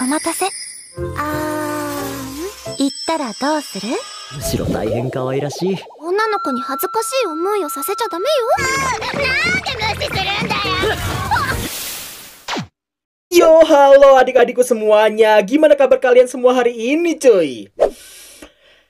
お待たせ。あーん言ったらどうするむしろ大変可愛らしい女の子に恥ずかしい思いをさせちゃダメよ。なんで無視するんだよ Yo, halo adik-adikku semuanya. Gimana kabar kalian semua hari ini, cuy?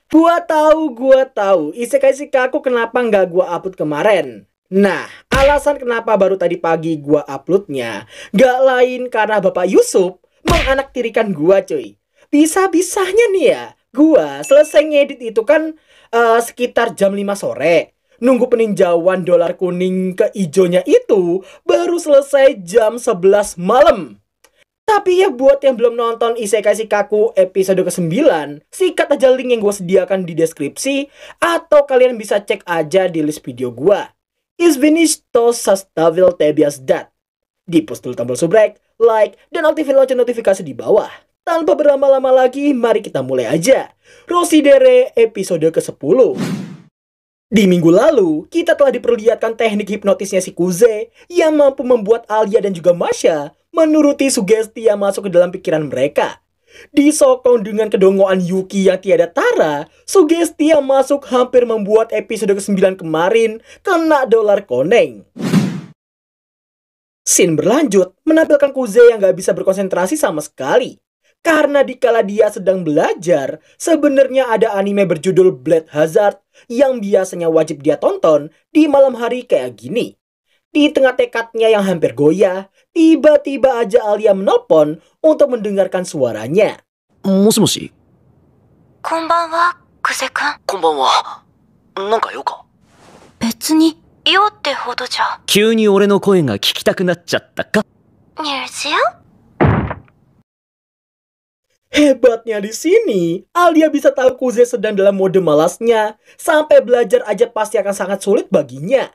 Gua tahu, gua tahu. Isekai Shikaku kenapa nggak gua upload kemarin? Nah, alasan kenapa baru tadi pagi gua uploadnya nggak lain karena Bapak Yusuf menganaktirikan gua, cuy. Bisa-bisanya nih ya, gua selesai ngedit itu kan eh, sekitar jam 5 sore. Nunggu peninjauan dolar kuning ke ijonya itu baru selesai jam 11 malam. Tapi ya buat yang belum nonton Isekai Shikaku episode ke-9, sikat aja link yang gue sediakan di deskripsi, atau kalian bisa cek aja di list video gue. Isvinish to sastavil tebias dat. Di post dulu tombol subrek, like, dan aktifin lonceng notifikasi di bawah. Tanpa berlama-lama lagi, mari kita mulai aja. Rosidere episode ke-10. Di minggu lalu, kita telah diperlihatkan teknik hipnotisnya si Kuze yang mampu membuat Alia dan juga Masha menuruti sugesti yang masuk ke dalam pikiran mereka. Disokong dengan kedongoan Yuki yang tiada tara, sugesti yang masuk hampir membuat episode ke-9 kemarin kena dolar koneng. Scene berlanjut, menampilkan Kuze yang gak bisa berkonsentrasi sama sekali. Karena dikala dia sedang belajar, sebenarnya ada anime berjudul Blade Hazard yang biasanya wajib dia tonton di malam hari kayak gini. Di tengah tekadnya yang hampir goyah, tiba-tiba aja Alia menelpon untuk mendengarkan suaranya. musim musim. Konbanwa, Kuze-kun. Konbanwa. Nanka yo ka? Betsuni クゼくん。こんばんはなんか用か別に、用ってほどじゃ。急に俺の声が聞きたくなっちゃったか Nyersia? Hebatnya di sini, Alia bisa tahu Kuze sedang dalam mode malasnya, sampai belajar aja pasti akan sangat sulit baginya.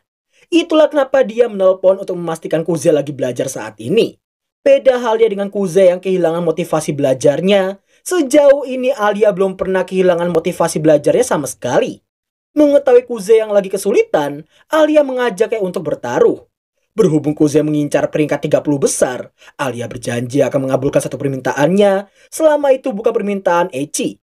Itulah kenapa dia menelpon untuk memastikan Kuze lagi belajar saat ini. Beda halnya dengan Kuze yang kehilangan motivasi belajarnya, sejauh ini Alia belum pernah kehilangan motivasi belajarnya sama sekali. Mengetahui Kuze yang lagi kesulitan, Alia mengajaknya untuk bertaruh. Berhubung Kuze mengincar peringkat 30 besar, Alia berjanji akan mengabulkan satu permintaannya selama itu bukan permintaan Eci.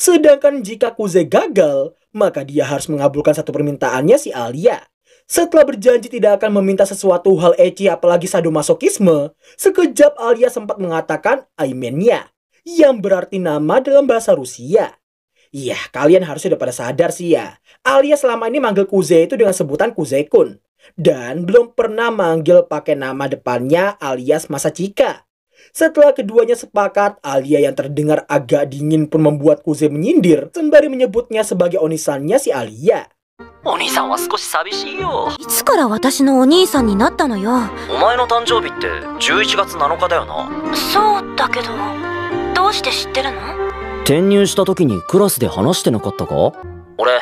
Sedangkan jika Kuze gagal, maka dia harus mengabulkan satu permintaannya si Alia. Setelah berjanji tidak akan meminta sesuatu hal Eci apalagi sadomasokisme, sekejap Alia sempat mengatakan Aimennya, yang berarti nama dalam bahasa Rusia. Iya, kalian harusnya udah pada sadar sih ya. Alia selama ini manggil Kuze itu dengan sebutan Kuze-kun. Dan belum pernah manggil pakai nama depannya alias Masachika. Setelah keduanya sepakat, Alia yang terdengar agak dingin pun membuat Kuze menyindir sembari menyebutnya sebagai onisannya si Alia. お兄さんは少し寂しいよいつから私のお兄さんになったのよ。お前の誕生日って11月7日だよなそうだけど、どうして知ってるの 転入した時にクラスで話してなかったか俺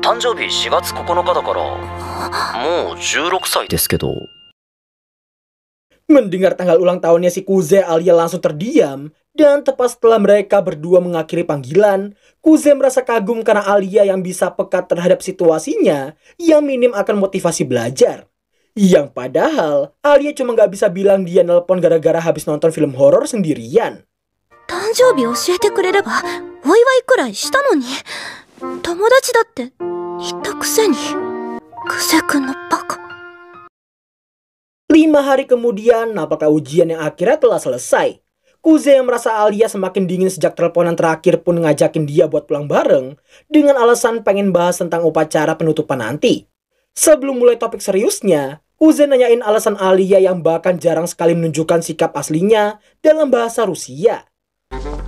誕生日4月9日だからもう16歳ですけど Mendengar tanggal ulang tahunnya si Kuze, Alia langsung terdiam. Dan tepat setelah mereka berdua mengakhiri panggilan, Kuze merasa kagum karena Alia yang bisa pekat terhadap situasinya yang minim akan motivasi belajar. Yang padahal, Alia cuma nggak bisa bilang dia nelpon gara-gara habis nonton film horor sendirian. 誕生日教えてくれれば、お祝いくらいしたのに。友達だって言ったくせに。クゼくんのバカ。 Lima hari kemudian, apakah ujian yang akhirnya telah selesai? Kuze yang merasa Alia semakin dingin sejak teleponan terakhir pun ngajakin dia buat pulang bareng dengan alasan pengen bahas tentang upacara penutupan nanti. Sebelum mulai topik seriusnya, Kuze nanyain alasan Alia yang bahkan jarang sekali menunjukkan sikap aslinya dalam bahasa Rusia.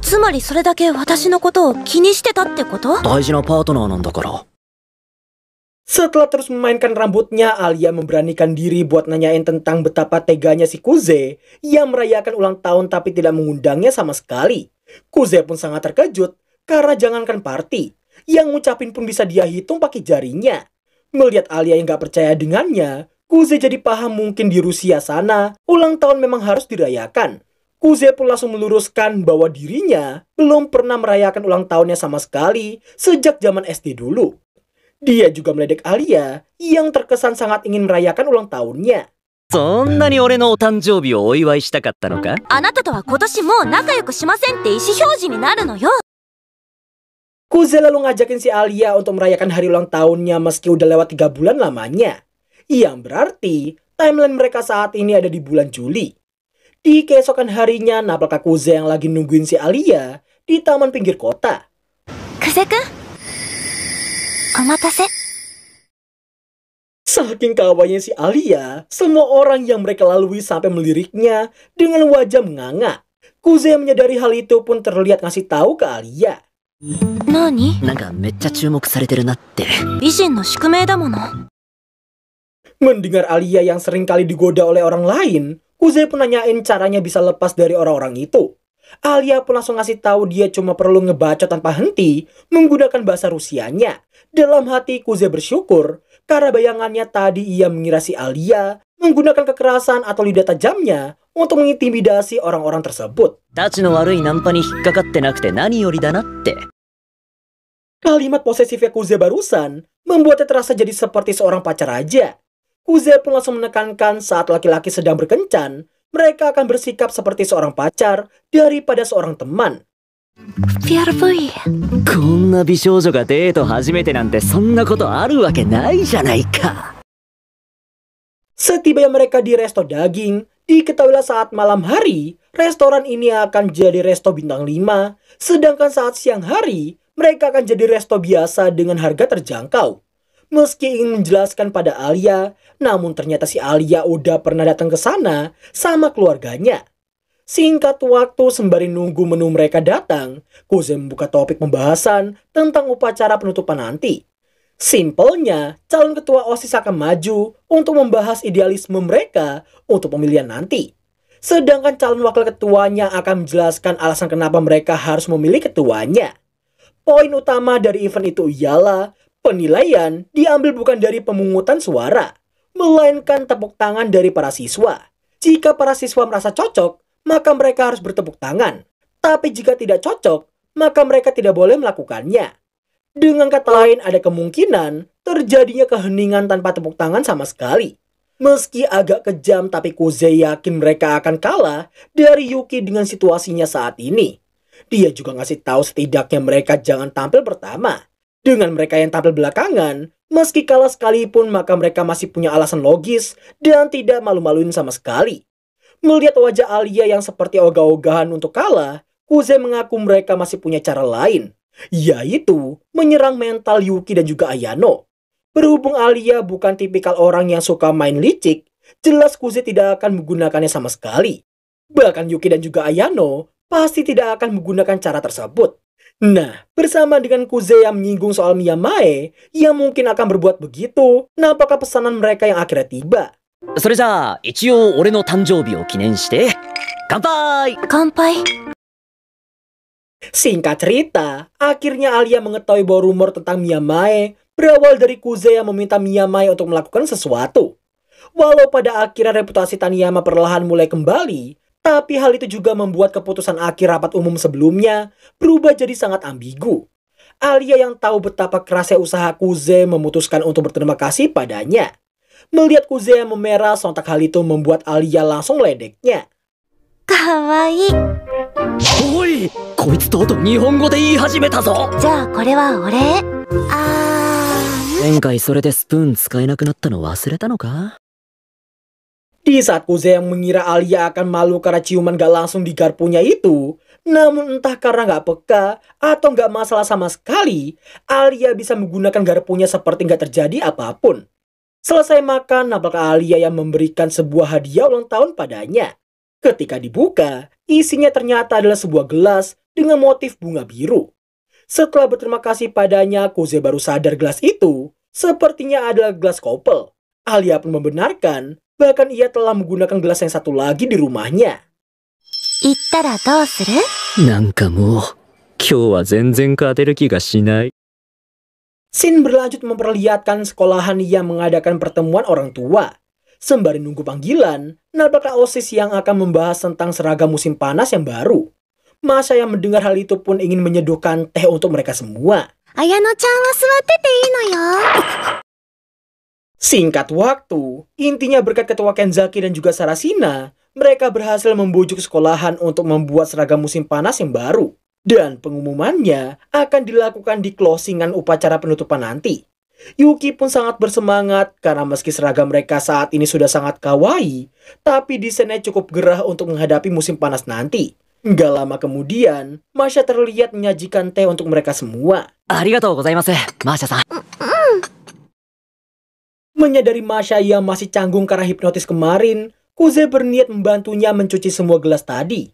つまりそれだけ私のことを気にしてたってこと大事なパートナーなんだから Setelah terus memainkan rambutnya, Alia memberanikan diri buat nanyain tentang betapa teganya si Kuze yang merayakan ulang tahun tapi tidak mengundangnya sama sekali. Kuze pun sangat terkejut karena jangankan party, yang ngucapin pun bisa dia hitung pakai jarinya. Melihat Alia yang gak percaya dengannya, Kuze jadi paham mungkin di Rusia sana, ulang tahun memang harus dirayakan. Kuze pun langsung meluruskan bahwa dirinya belum pernah merayakan ulang tahunnya sama sekali sejak zaman SD dulu. Dia juga meledek Alia yang terkesan sangat ingin merayakan ulang tahunnya. そんなに俺のお誕生日をお祝いしたかったのかあなたとは今年もう仲良くしませんって意思表示になるのよ Kuze lalu ngajakin si Alia untuk merayakan hari ulang tahunnya meski udah lewat tiga bulan lamanya. Yang berarti timeline mereka saat ini ada di bulan Juli. Di keesokan harinya, napal Kakuze yang lagi nungguin si Alia di taman pinggir kota. Kaseka? Omatase? Saking kawannya si Alia, semua orang yang mereka lalui sampai meliriknya dengan wajah menganga. Kuze yang menyadari hal itu pun terlihat ngasih tahu ke Alia. Nani? Naga mecha chumok sareteru natte. No. Mendengar Alia yang sering kali digoda oleh orang lain, Uzai pun nanyain caranya bisa lepas dari orang-orang itu. Alia pun langsung ngasih tahu dia cuma perlu ngebaca tanpa henti menggunakan bahasa Rusianya. Dalam hati Kuze bersyukur karena bayangannya tadi ia mengira si Alia menggunakan kekerasan atau lidah tajamnya untuk mengintimidasi orang-orang tersebut. Kalimat posesifnya Kuze barusan membuatnya terasa jadi seperti seorang pacar aja Kuze pun langsung menekankan saat laki-laki sedang berkencan, mereka akan bersikap seperti seorang pacar daripada seorang teman. ピアル V こんな美少女がデート初めてなんてそんなことあるわけないじゃないか。 Setibanya mereka di resto daging, diketahuilah saat malam hari, restoran ini akan jadi resto bintang 5, sedangkan saat siang hari, mereka akan jadi resto biasa dengan harga terjangkau. Meski ingin menjelaskan pada Alia, namun ternyata si Alia udah pernah datang ke sana sama keluarganya. Singkat waktu sembari nunggu menu mereka datang, Kuze membuka topik pembahasan tentang upacara penutupan nanti. Simpelnya, calon ketua OSIS akan maju untuk membahas idealisme mereka untuk pemilihan nanti. Sedangkan calon wakil ketuanya akan menjelaskan alasan kenapa mereka harus memilih ketuanya. Poin utama dari event itu ialah penilaian diambil bukan dari pemungutan suara, melainkan tepuk tangan dari para siswa. Jika para siswa merasa cocok, maka mereka harus bertepuk tangan. Tapi jika tidak cocok, maka mereka tidak boleh melakukannya. Dengan kata lain, ada kemungkinan terjadinya keheningan tanpa tepuk tangan sama sekali. Meski agak kejam, tapi Kuze yakin mereka akan kalah dari Yuki dengan situasinya saat ini. Dia juga ngasih tahu setidaknya mereka jangan tampil pertama. Dengan mereka yang tampil belakangan, meski kalah sekalipun maka mereka masih punya alasan logis dan tidak malu-maluin sama sekali. Melihat wajah Alia yang seperti ogah-ogahan untuk kalah, Kuze mengaku mereka masih punya cara lain, yaitu menyerang mental Yuki dan juga Ayano. Berhubung Alia bukan tipikal orang yang suka main licik, jelas Kuze tidak akan menggunakannya sama sekali. Bahkan Yuki dan juga Ayano pasti tidak akan menggunakan cara tersebut. Nah, bersama dengan Kuze yang menyinggung soal Miyamae, yang mungkin akan berbuat begitu, nampaknya pesanan mereka yang akhirnya tiba. それじゃあ、一応俺の誕生日を記念して、乾杯乾杯 Singkat cerita, akhirnya Alia mengetahui bahwa rumor tentang Miyamae berawal dari Kuze yang meminta Miyamae untuk melakukan sesuatu. Walau pada akhirnya reputasi Taniyama perlahan mulai kembali, tapi hal itu juga membuat keputusan akhir rapat umum sebelumnya berubah jadi sangat ambigu. Alia yang tahu betapa kerasnya usaha Kuze memutuskan untuk berterima kasih padanya. Melihat Kuze yang memerah, sontak hal itu membuat Alia langsung ledeknya. かわいいおいこいつとうとう日本語で言い始めたぞじゃあこれはお礼あ前回それでスプーン使えなくなったの忘れたのか di saat Kuze yang mengira Alia akan malu karena ciuman gak langsung di garpunya itu, namun entah karena gak peka atau gak masalah sama sekali, Alia bisa menggunakan garpunya seperti gak terjadi apa pun. Selesai makan, nampaknya Alia yang memberikan sebuah hadiah ulang tahun padanya. Ketika dibuka, isinya ternyata adalah sebuah gelas dengan motif bunga biru. Setelah berterima kasih padanya, Kuze baru sadar gelas itu sepertinya adalah gelas kopel. Alia pun membenarkan, Bahkan ia telah menggunakan gelas yang satu lagi di rumahnya. Ittara dōsuru? Nanka mou, kyou wa zenzen kateru ki ga shinai. Sin berlanjut memperlihatkan sekolahan yang mengadakan pertemuan orang tua. Sembari nunggu panggilan, nampaklah OSIS yang akan membahas tentang seragam musim panas yang baru. Masa yang mendengar hal itu pun ingin menyeduhkan teh untuk mereka semua. Ayano-chan wa suwatte ii no yo. Singkat waktu, intinya berkat ketua Kenzaki dan juga Sarasina, mereka berhasil membujuk sekolahan untuk membuat seragam musim panas yang baru. Dan pengumumannya akan dilakukan di closingan upacara penutupan nanti. Yuki pun sangat bersemangat karena meski seragam mereka saat ini sudah sangat kawaii, tapi desainnya cukup gerah untuk menghadapi musim panas nanti. Nggak lama kemudian, Masha terlihat menyajikan teh untuk mereka semua. Terima kasih, Masha-san. Menyadari Masha yang masih canggung karena hipnotis kemarin, Kuze berniat membantunya mencuci semua gelas tadi.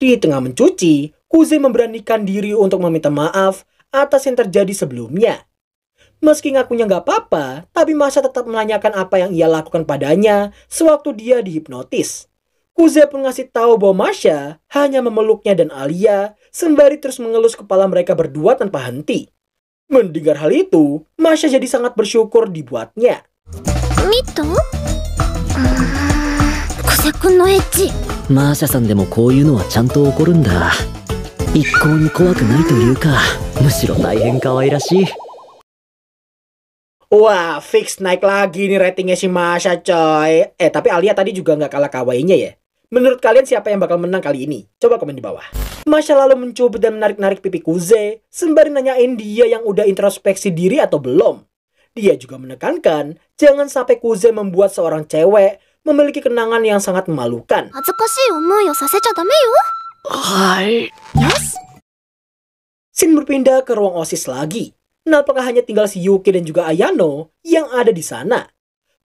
Di tengah mencuci, Kuze memberanikan diri untuk meminta maaf atas yang terjadi sebelumnya. Meski ngakunya nggak apa-apa, tapi Masha tetap menanyakan apa yang ia lakukan padanya sewaktu dia dihipnotis. Kuze pun ngasih tahu bahwa Masha hanya memeluknya dan Alia sembari terus mengelus kepala mereka berdua tanpa henti. Mendengar hal itu, Masha jadi sangat bersyukur dibuatnya. ミトうーん久世くんのエッチマーシャさんでもこういうのはちゃんと起こるんだ一向に怖くないというかむしろ大変可愛らしい Wah, fix naik lagi nih ratingnya si Masha coy. Eh, tapi Alia tadi juga nggak kalah kawainya ya. Menurut kalian siapa yang bakal menang kali ini? Coba komen di bawah. Masha lalu mencoba dan menarik-narik pipi Kuze, sembari nanyain dia yang udah introspeksi diri atau belum. Dia juga menekankan, jangan sampai Kuze membuat seorang cewek memiliki kenangan yang sangat memalukan. Hai. Yes? Berpindah ke ruang OSIS lagi. Nampaknya hanya tinggal si Yuki dan juga Ayano yang ada di sana.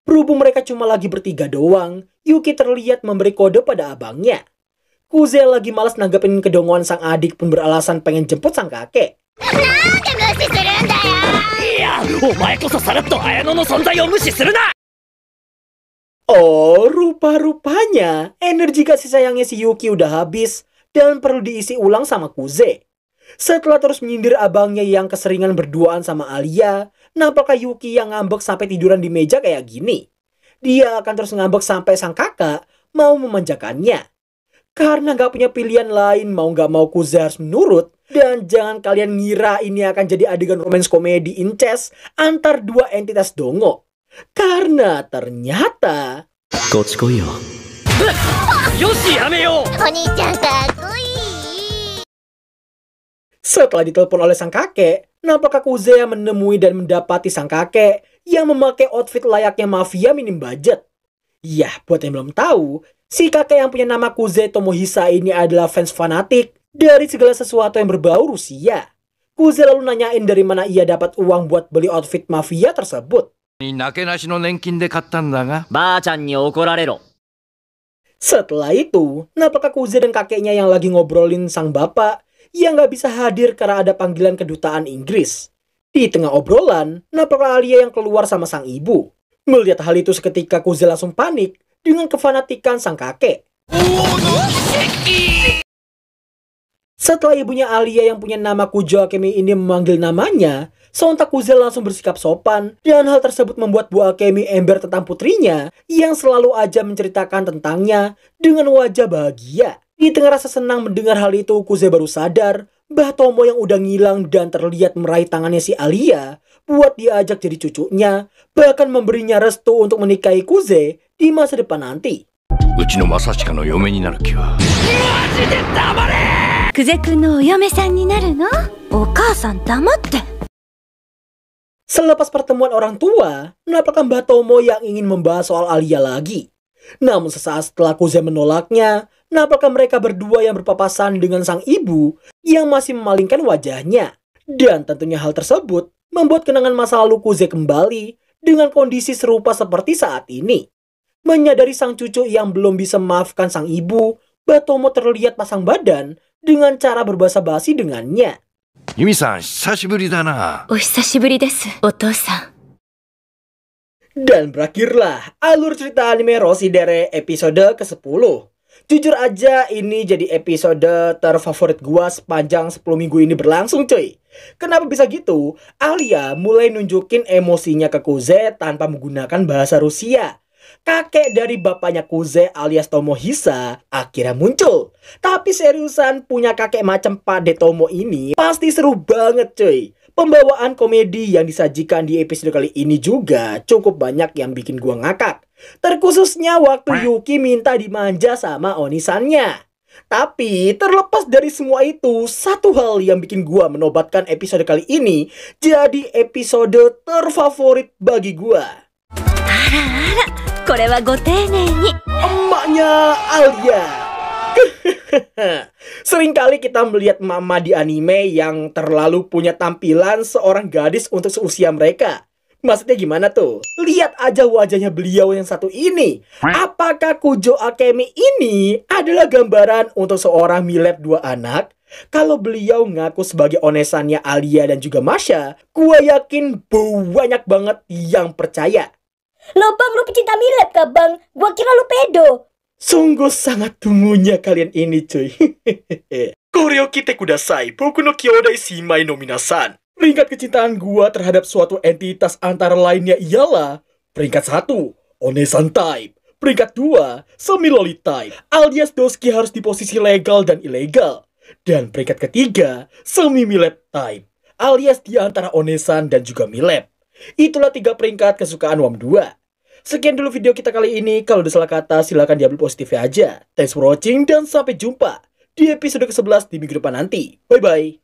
Berhubung mereka cuma lagi bertiga doang, Yuki terlihat memberi kode pada abangnya. Kuze lagi malas nanggepin kedongongan sang adik pun beralasan pengen jemput sang kakek. いやお前こそさらっと綾野の存在を無視するな Oh, rupa-rupanya energi kasih sayangnya si Yuki udah habis dan perlu diisi ulang sama Kuze. Setelah terus menyindir abangnya yang keseringan berduaan sama Alia, nampaknya Yuki yang ngambek sampai tiduran di meja kayak gini. Dia akan terus ngambek sampai sang kakak mau memanjakannya. Karena nggak punya pilihan lain mau nggak mau Kuze harus menurut. dan jangan kalian ngira ini akan jadi adegan romance komedi incest antar dua entitas dongo. Karena ternyata... Kochikoyo. Yoshi, ameyo! Oni-chan Setelah ditelepon oleh sang kakek, nampak Kakuzeya menemui dan mendapati sang kakek yang memakai outfit layaknya mafia minim budget. Yah, buat yang belum tahu, si kakek yang punya nama Kuze Tomohisa ini adalah fans fanatik dari segala sesuatu yang berbau Rusia. Kuze lalu nanyain dari mana ia dapat uang buat beli outfit mafia tersebut. Setelah itu, napakah Kuze dan kakeknya yang lagi ngobrolin sang bapak yang gak bisa hadir karena ada panggilan kedutaan Inggris. Di tengah obrolan, napakah Alia yang keluar sama sang ibu. Melihat hal itu seketika Kuze langsung panik dengan kefanatikan sang kakek. Oh, no. Setelah ibunya Alia yang punya nama Kujo Akemi ini memanggil namanya, sontak Kuze langsung bersikap sopan dan hal tersebut membuat Bu Akemi ember tentang putrinya yang selalu aja menceritakan tentangnya dengan wajah bahagia. Di tengah rasa senang mendengar hal itu, Kuze baru sadar Mbah Tomo yang udah ngilang dan terlihat meraih tangannya si Alia buat diajak jadi cucunya, bahkan memberinya restu untuk menikahi Kuze di masa depan nanti. うちの正親の嫁になる気は 久世くんのお嫁さんになるのお母さん黙って Selepas pertemuan orang tua, nampaknya Mbah Tomo yang ingin membahas soal Alia lagi. Namun sesaat setelah Kuze menolaknya, nampaknya mereka berdua yang berpapasan dengan sang ibu yang masih memalingkan wajahnya. Dan tentunya hal tersebut membuat kenangan masa lalu Kuze kembali dengan kondisi serupa seperti saat ini. Menyadari sang cucu yang belum bisa memaafkan sang ibu, Mbah Tomo terlihat pasang badan dengan cara berbahasa basi dengannya. Yumi-san, dana. Dan berakhirlah alur cerita anime Rosidere episode ke-10. Jujur aja ini jadi episode terfavorit gua sepanjang 10 minggu ini berlangsung cuy. Kenapa bisa gitu? Alia mulai nunjukin emosinya ke Koze tanpa menggunakan bahasa Rusia. Kakek dari bapaknya Kuze alias Tomohisa akhirnya muncul. Tapi seriusan punya kakek macam Pak De Tomo ini pasti seru banget cuy. Pembawaan komedi yang disajikan di episode kali ini juga cukup banyak yang bikin gua ngakak. Terkhususnya waktu Yuki minta dimanja sama Onisannya. Tapi terlepas dari semua itu, satu hal yang bikin gua menobatkan episode kali ini jadi episode terfavorit bagi gua. これはご丁寧に Emaknya Alia. Seringkali kita melihat mama di anime yang terlalu punya tampilan seorang gadis untuk seusia mereka. Maksudnya gimana tuh? Lihat aja wajahnya beliau yang satu ini. Apakah Kujo Akemi ini adalah gambaran untuk seorang milep dua anak? Kalau beliau ngaku sebagai onesannya Alia dan juga Masha, gua yakin banyak banget yang percaya. Lo bang, lo pecinta milep kah bang? Gua kira lo pedo. Sungguh sangat tunggunya kalian ini cuy. Koreo kite kudasai, boku no kyodai shimai no minasan. Peringkat kecintaan gua terhadap suatu entitas antara lainnya ialah peringkat satu, Onesan type. Peringkat dua, semi loli type, alias Doski harus di posisi legal dan ilegal. Dan peringkat ketiga, semi milep type, alias di antara Onesan dan juga milep. Itulah tiga peringkat kesukaan WAM 2. Sekian dulu video kita kali ini. Kalau ada salah kata, silahkan diambil positifnya aja. Thanks for watching dan sampai jumpa di episode ke-11 di minggu depan nanti. Bye-bye.